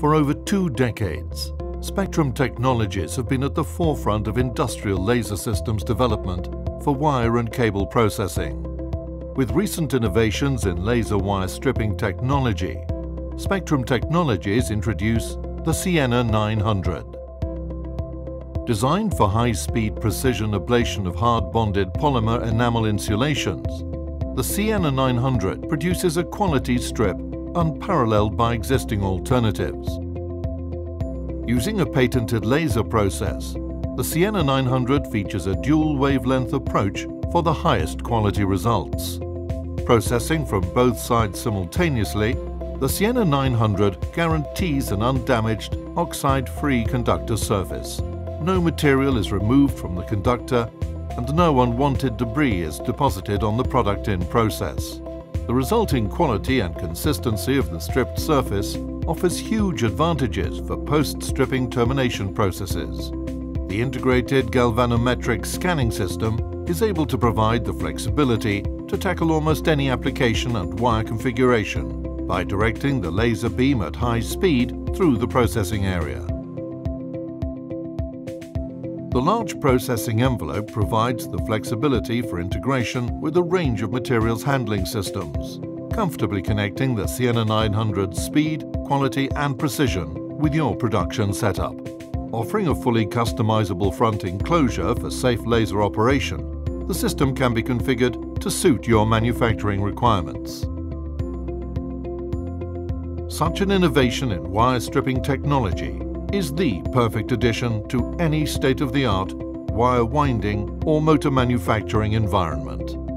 For over two decades, Spectrum Technologies have been at the forefront of industrial laser systems development for wire and cable processing. With recent innovations in laser wire stripping technology, Spectrum Technologies introduce the Sienna 900. Designed for high-speed precision ablation of hard-bonded polymer enamel insulations, the Sienna 900 produces a quality strip unparalleled by existing alternatives. Using a patented laser process, the Sienna 900 features a dual wavelength approach for the highest quality results. Processing from both sides simultaneously, the Sienna 900 guarantees an undamaged, oxide-free conductor surface. No material is removed from the conductor and no unwanted debris is deposited on the product in process. The resulting quality and consistency of the stripped surface offers huge advantages for post-stripping termination processes. The integrated galvanometric scanning system is able to provide the flexibility to tackle almost any application and wire configuration by directing the laser beam at high speed through the processing area. The large processing envelope provides the flexibility for integration with a range of materials handling systems, comfortably connecting the Sienna 900's speed, quality and precision with your production setup. Offering a fully customizable front enclosure for safe laser operation, the system can be configured to suit your manufacturing requirements. Such an innovation in wire stripping technology is the perfect addition to any state-of-the-art wire winding or motor manufacturing environment.